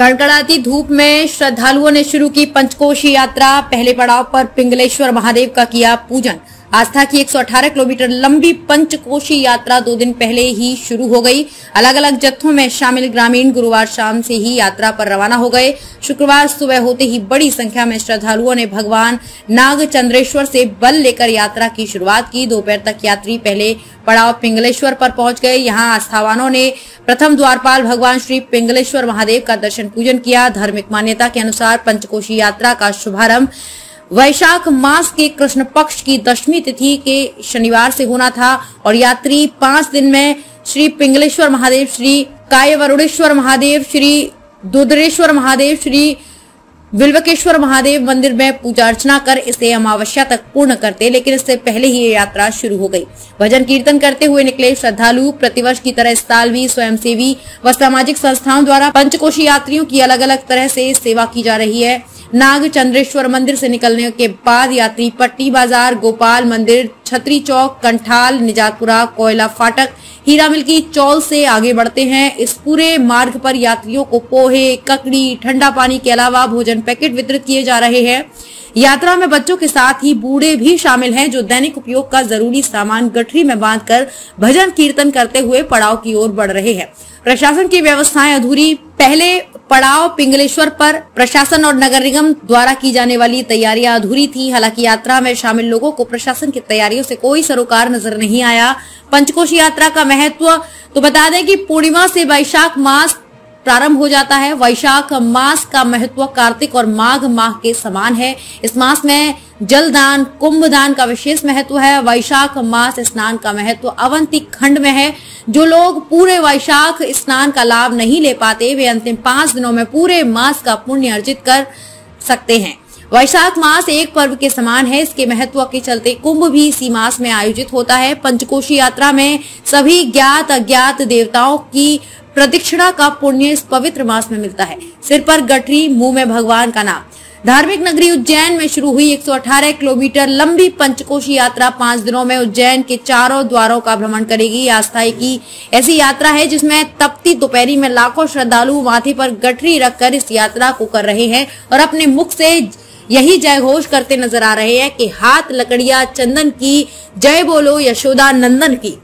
कड़कड़ाती धूप में श्रद्धालुओं ने शुरू की पंचकोशी यात्रा। पहले पड़ाव पर पिंगलेश्वर महादेव का किया पूजन। आस्था की 118 किलोमीटर लंबी पंचकोशी यात्रा दो दिन पहले ही शुरू हो गई। अलग अलग जत्थों में शामिल ग्रामीण गुरुवार शाम से ही यात्रा पर रवाना हो गए। शुक्रवार सुबह होते ही बड़ी संख्या में श्रद्धालुओं ने भगवान नाग चंद्रेश्वर से बल लेकर यात्रा की शुरुआत की। दोपहर तक यात्री पहले पड़ाव पिंगलेश्वर पर पहुँच गए। यहाँ आस्थावानों ने प्रथम द्वारपाल भगवान श्री पिंगलेश्वर महादेव का दर्शन पूजन किया। धार्मिक मान्यता के अनुसार पंचकोशी यात्रा का शुभारंभ वैशाख मास के कृष्ण पक्ष की दशमी तिथि के शनिवार से होना था और यात्री पाँच दिन में श्री पिंगलेश्वर महादेव, श्री कायवरुणेश्वर महादेव, श्री दुदरेश्वर महादेव, श्री विल्वकेश्वर महादेव मंदिर में पूजा अर्चना कर इसे अमावस्या तक पूर्ण करते, लेकिन इससे पहले ही ये यात्रा शुरू हो गई। भजन कीर्तन करते हुए निकले श्रद्धालु, प्रतिवर्ष की तरह इस साल भी स्वयंसेवी व सामाजिक संस्थाओं द्वारा पंचकोशी यात्रियों की अलग अलग तरह से सेवा की जा रही है। नाग चंद्रेश्वर मंदिर से निकलने के बाद यात्री पट्टी बाज़ार गोपाल मंदिर छतरी चौक, कंठाल, निजातपुरा, कोयला फाटक, हीरा मिल की चौल से आगे बढ़ते हैं। इस पूरे मार्ग पर यात्रियों को पोहे, ककड़ी, ठंडा पानी के अलावा भोजन पैकेट वितरित किए जा रहे हैं। यात्रा में बच्चों के साथ ही बूढ़े भी शामिल हैं, जो दैनिक उपयोग का ज़रूरी सामान गठरी में बांधकर भजन कीर्तन करते हुए पड़ाव की ओर बढ़ रहे हैं। प्रशासन की व्यवस्थाएँ अधूरी। पहले पड़ाव पिंगलेश्वर पर प्रशासन और नगर निगम द्वारा की जाने वाली तैयारियाँ अधूरी थी। हालाँकि यात्रा में शामिल लोगों को प्रशासन की तैयारियों से कोई सरोकार नज़र नहीं आया। पंचकोश यात्रा का महत्व तो बता दें कि पूर्णिमा से वैशाख मास प्रारंभ हो जाता है। वैशाख मास का महत्व कार्तिक और माघ माह के समान है। इस मास में जल दान कुंभ दान का विशेष महत्व है। वैशाख मास स्नान का महत्व अवंती खंड में है। जो लोग पूरे वैशाख स्नान का लाभ नहीं ले पाते, वे अंतिम पाँच दिनों में पूरे मास का पुण्य अर्जित कर सकते हैं। वैशाख मास एक पर्व के समान है। इसके महत्व के चलते कुंभ भी इसी मास में आयोजित होता है। पंचकोशी यात्रा में सभी ज्ञात अज्ञात देवताओं की प्रदक्षिणा का पुण्य इस पवित्र मास में मिलता है। सिर पर गठरी, मुँह में भगवान का नाम। धार्मिक नगरी उज्जैन में शुरू हुई 118 किलोमीटर लंबी पंचकोशी यात्रा पाँच दिनों में उज्जैन के चारों द्वारों का भ्रमण करेगी। आस्था की ऐसी यात्रा है जिसमें तपती दोपहरी में लाखों श्रद्धालु माथे पर गठरी रखकर इस यात्रा को कर रहे हैं और अपने मुख से यही जय घोष करते नज़र आ रहे हैं कि हाथ लकड़िया चंदन की, जय बोलो यशोदा नंदन की।